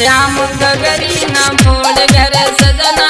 श्याम गगरी न भोल घर सजना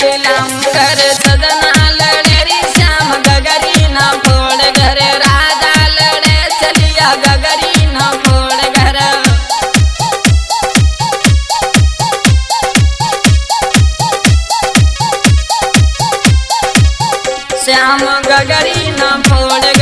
पिलम सदना लड़ेरी श्याम गगरी न लड़े चलिया गगरी न श्याम गगरी न फोड़